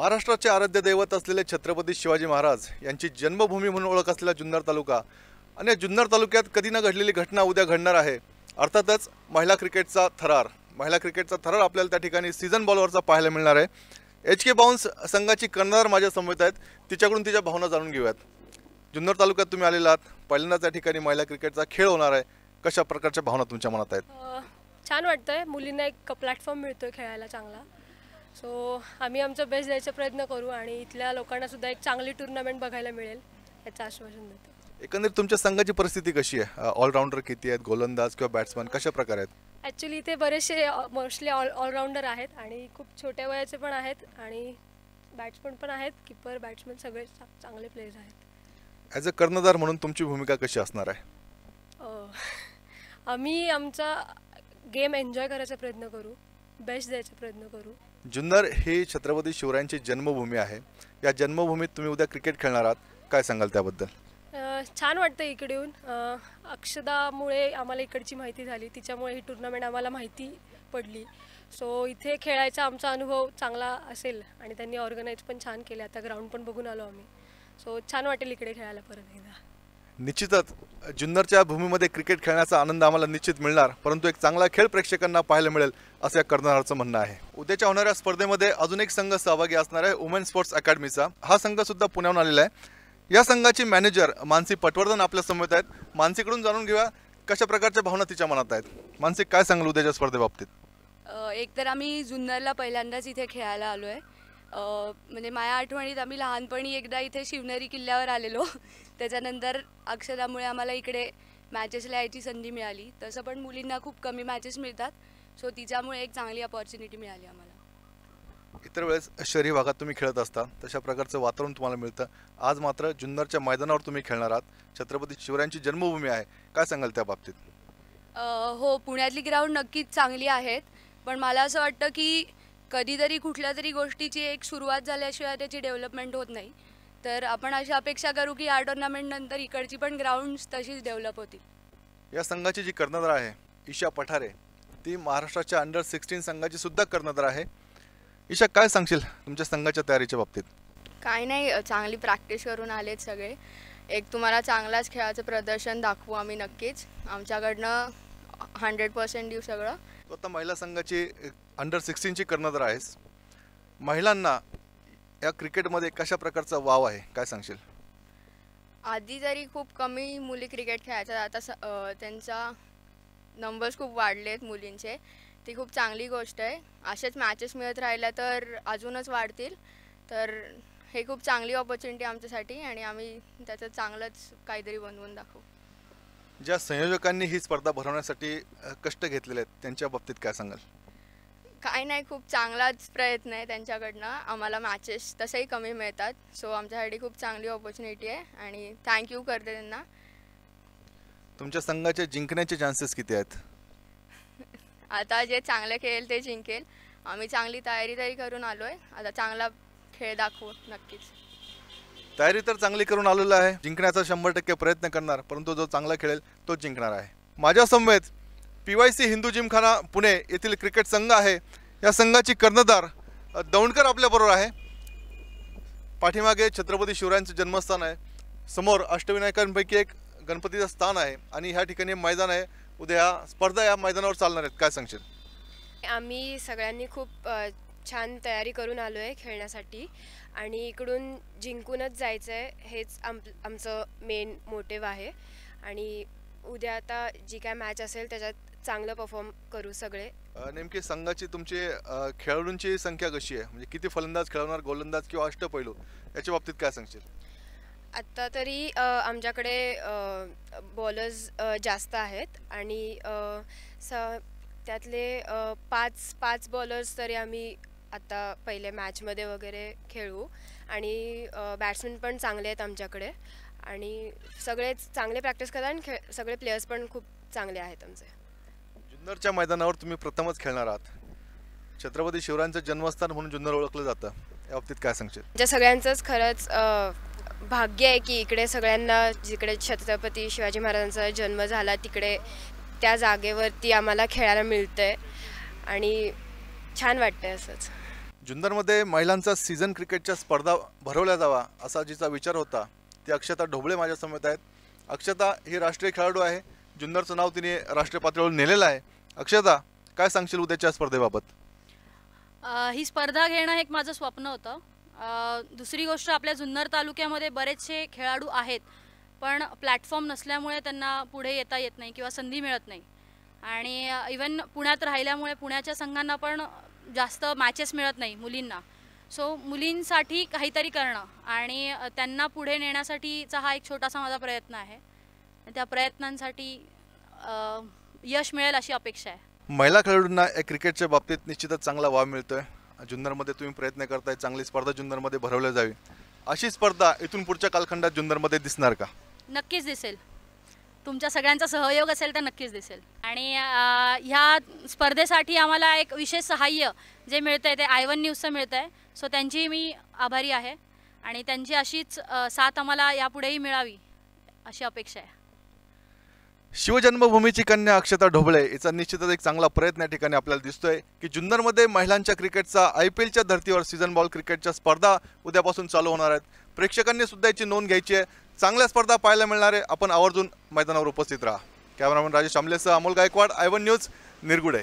महाराष्ट्राचे आराध्य दैवत असलेले छत्रपती शिवाजी महाराज यांची जन्मभूमी म्हणून ओळख असलेला जुन्नर तालुका. आणि या जुन्नर तालुक्यात कधी न घडलेली घटना उद्या घडणार आहे. अर्थातच महिला क्रिकेटचा थरार. महिला क्रिकेटचा थरार आपल्याला त्या ठिकाणी सीझन बॉलवरचा पाहायला मिळणार आहे. एच के बाउन्स संघाची कर्णधार माझ्या समवेत आहेत. तिच्याकडून तिच्या भावना जाणून घेऊयात. जुन्नर तालुक्यात तुम्ही आलेला आहात. पहिल्यांदाच त्या ठिकाणी महिला क्रिकेटचा खेळ होणार आहे. कशा प्रकारच्या भावना तुमच्या मनात आहेत? छान वाटतंय. मुलींना एक प्लॅटफॉर्म मिळतोय खेळायला चांगला. सो आम्ही आमचा बेस्ट द्यायचा प्रयत्न करू आणि इथल्या लोकांना सुद्धा एक चांगली टुर्नामेंट बघायला मिळेल याचं आश्वासन देतो. एकंदरीत तुमच्या संघाची परिस्थिती कशी आहे? ऑलराऊंडर किती आहेत? गोलंदाज किंवा बॅट्समॅन कशा प्रकारे आहेत? ॲक्च्युली इथे बरेचसे मोस्टली ऑल ऑलराऊंडर आहेत आणि खूप छोट्या वयाचे पण आहेत आणि बॅट्समन पण आहेत. किपर बॅट्समन सगळे चांगले प्लेयर्स आहेत. ॲज अ कर्णधार म्हणून तुमची भूमिका कशी असणार आहे? आम्ही आमचा गेम एन्जॉय करायचा प्रयत्न करू बेस्ट द्यायचा प्रयत्न करू. जुन्नर ही छत्रपती शिवरायांची जन्मभूमी आहे. या जन्मभूमीत तुम्ही उद्या क्रिकेट खेळणार आहात. काय सांगाल त्याबद्दल? छान वाटतं इकडे येऊन. अक्षदामुळे आम्हाला इकडची माहिती झाली. तिच्यामुळे ही टुर्नामेंट आम्हाला माहिती पडली. सो इथे खेळायचा आमचा अनुभव चांगला असेल आणि त्यांनी ऑर्गनाईज पण छान केले. आता ग्राउंड पण बघून आलो आम्ही. सो छान वाटेल इकडे खेळायला परत एकदा. निश्चितच जुन्नरच्या भूमीमध्ये क्रिकेट खेळण्याचा आनंद आम्हाला निश्चित मिळणार परंतु एक चांगला खेळ प्रेक्षकांना पाहायला मिळेल असं या कर्णधाराचं म्हणणं आहे. उद्याच्या होणाऱ्या स्पर्धेमध्ये अजून एक संघ सहभागी असणार आहे वुमेन स्पोर्ट्स अकॅडमीचा हा संघ सुद्धा पुण्याहून आलेला आहे. या संघाची मॅनेजर मानसी पटवर्धन आपल्यासमोर आहेत. मानसीकडून जाणून घेऊया कशा प्रकारच्या भावना तिच्या मनात आहेत? मानसी काय सांगाल उद्याच्या स्पर्धेबाबतीत? एक तर आम्ही जुन्नरला पहिल्यांदाच इथे खेळायला आलो आहे म्हणजे माझ्या आठवणीत आम्ही लहानपणी एकदा इथे शिवनेरी किल्ल्यावर आलेलो. त्याच्यानंतर अक्षरामुळे आम्हाला इकडे मॅचेसला यायची संधी मिळाली. तसं पण मुलींना खूप कमी मॅचेस मिळतात. सो तिच्यामुळे एक चांगली अपॉर्च्युनिटी मिळाली आम्हाला. इतर वेळेस शहरी भागात तुम्ही खेळत असता तशा प्रकारचं वातावरण तुम्हाला मिळतं. आज मात्र जुन्नरच्या मैदानावर तुम्ही खेळणार आहात. छत्रपती शिवरायांची जन्मभूमी आहे. काय सांगाल त्या बाबतीत? हो पुण्यातली ग्राउंड नक्कीच चांगली आहेत. पण मला असं वाटतं की कधीतरी कुठल्या तरी गोष्टीची एक सुरुवात झाल्याशिवाय त्याची डेव्हलपमेंट होत नाही. तर आपण अशी अपेक्षा करू की या टुर्नामेंटनंतर इकडची पण ग्राउंड्स तशीच डेव्हलप होतील. या संघाची जी कर्णधार आहे ईशा पठारे ती महाराष्ट्राच्या अंडर सिक्स्टीन संघाची सुद्धा कर्णधार आहे. ईशा काय सांगशील तुमच्या संघाच्या तयारीच्या बाबतीत? काही नाही चांगली प्रॅक्टिस करून आलेत सगळे. एक तुम्हाला चांगलाच खेळाचं प्रदर्शन दाखवू आम्ही नक्कीच. आमच्याकडनं हंड्रेड पर्सेंट देऊ सगळं. तू आता महिला संघाची अंडर सिक्स्टीनची कर्णधार आहेस. महिलांना या क्रिकेटमध्ये कशा प्रकारचा वाव आहे? काय सांगशील? आधी तरी खूप कमी मुली क्रिकेट खेळायच्या आता स- त्यांचा नंबर्स खूप वाढलेत मुलींचे. ती खूप चांगली गोष्ट आहे. असेच मॅचेस मिळत राहिल्या तर अजूनच वाढतील. तर हे खूप चांगली ऑपॉर्च्युनिटी आमच्यासाठी आणि आम्ही त्याचं चांगलंच काहीतरी बनवून दाखवू. ज्या संयोजकांनी ही स्पर्धा भरवण्यासाठी कष्ट घेतलेले आहेत त्यांच्या बाबतीत काय सांगाल? काय नाही खूप चांगलाच प्रयत्न आहे त्यांच्याकडनं. आम्हाला मॅचेस तसेही कमी मिळतात. सो आमच्यासाठी खूप चांगली ऑपॉर्च्युनिटी आहे आणि थँक्यू करते त्यांना. तुमच्या संघाचे जिंकण्याचे चान्सेस किती आहेत? आता जे चांगलं खेळेल ते जिंकेल. आम्ही चांगली तयारी तरी करून आलो आहे आता चांगला खेळ दाखवू नक्कीच. तयारी तर चांगली करून आलेला आहे. जिंकण्याचा शंभर टक्के प्रयत्न करणार परंतु जो चांगला खेळेल तो जिंकणार आहे. माझ्या समवेत P Y C Hindu Gymkhana Pune येथील क्रिकेट संघ आहे. या संघाची कर्णधार दौंडकर आपल्याबरोबर आहे. पाठीमागे छत्रपती शिवरायांचं जन्मस्थान आहे. समोर अष्टविनायकांपैकी एक गणपतीचं स्थान आहे आणि ह्या ठिकाणी मैदान आहे. उद्या स्पर्धा या मैदानावर चालणार आहेत. काय सांगशील? आम्ही सगळ्यांनी खूप छान तयारी करून आलो आहे खेळण्यासाठी. आणि इकडून जिंकूनच जायचं आहे हेच आम आमचं मेन मोटिव आहे. आणि उद्या आता जी काय मॅच असेल त्याच्यात चांगलं परफॉर्म करू सगळे. नेमकी संघाची तुमची खेळाडूंची संख्या कशी आहे? म्हणजे किती फलंदाज खेळवणार गोलंदाज किंवा अष्टपैलू? याच्या बाबतीत काय सांगशील? आत्ता तरी आमच्याकडे बॉलर्स जास्त आहेत. आणि स त्यातले पाच पाच बॉलर्स तरी आम्ही आता पहिले मॅचमध्ये वगैरे खेळू. आणि बॅट्समॅन पण चांगले आहेत आमच्याकडे. आणि सगळेच चांगले प्रॅक्टिस करतात आणि खेळ सगळे प्लेयर्स पण खूप चांगले आहेत आमचे. जुन्नरच्या मैदानावर तुम्ही प्रथमच खेळणार आहात. छत्रपती शिवरायांचं जन्मस्थान म्हणून जुन्नर ओळखलं जातं. या बाबतीत काय सांगशील? आमच्या सगळ्यांचंच खरंच भाग्य आहे की इकडे सगळ्यांना जिकडे छत्रपती शिवाजी महाराजांचा जन्म झाला तिकडे त्या जागेवरती आम्हाला खेळायला मिळतंय. आणि छान वाटतंय असंच. जुन्नरमध्ये महिलांचा सीझन क्रिकेटच्या स्पर्धा भरवल्या जावा असा जिचा विचार होता ती अक्षता ढोबळे माझ्यासमोर आहेत. अक्षता ही राष्ट्रीय खेळाडू आहे. जुन्नरचं नाव तिने राष्ट्रीय पातळीवर नेलेलं आहे. अक्षता काय सांगशील उद्याच्या स्पर्धेबाबत? ही स्पर्धा घेणं हे एक माझं स्वप्न होतं. दुसरी गोष्ट आपल्या जुन्नर तालुक्यामध्ये बरेचसे खेळाडू आहेत पण प्लॅटफॉर्म नसल्यामुळे त्यांना पुढे येता येत नाही किंवा संधी मिळत नाही. आणि इवन पुण्यात राहिल्यामुळे पुण्याच्या संघांना पण जास्त मॅचेस मिळत नाही मुलींना. सो मुलींसाठी काहीतरी करणं आणि त्यांना पुढे नेण्यासाठीचा हा एक छोटासा माझा प्रयत्न आहे. त्या प्रयत्नांसाठी यश मिळेल अशी अपेक्षा आहे. महिला खेळाडूंना या क्रिकेटच्या बाबतीत निश्चितच चांगला वाव मिळतोय. जुन्नरमध्ये तुम्ही प्रयत्न करताय चांगली स्पर्धा जुन्नरमध्ये भरवल्या जावी. अशी स्पर्धा इथून पुढच्या कालखंडात जुन्नरमध्ये दिसणार का? नक्कीच दिसेल. तुमच्या सगळ्यांचा सहयोग असेल तर नक्कीच दिसेल. आणि ह्या स्पर्धेसाठी आम्हाला एक विशेष सहाय्य जे मिळतं आहे ते आय वन न्यूजचं मिळतं आहे सो त्यांची मी आभारी आहे. आणि त्यांची अशीच साथ आम्हाला यापुढेही मिळावी अशी अपेक्षा आहे. शिवजन्मभूमीची कन्या अक्षता ढोबळे याचा निश्चितच एक चांगला प्रयत्न या ठिकाणी आपल्याला दिसतोय की जुन्नरमध्ये महिलांच्या क्रिकेटचा आय पी एलच्या धर्तीवर सीझन बॉल क्रिकेटच्या स्पर्धा उद्यापासून चालू होणार आहेत. प्रेक्षकांनी सुद्धा याची नोंद घ्यायची आहे. चांगल्या स्पर्धा पाहायला मिळणार आहे. आपण आवर्जून मैदानावर उपस्थित राहा. Cameraman Rajesh आमलेसह Amol Gaikwad I one news Nirgude.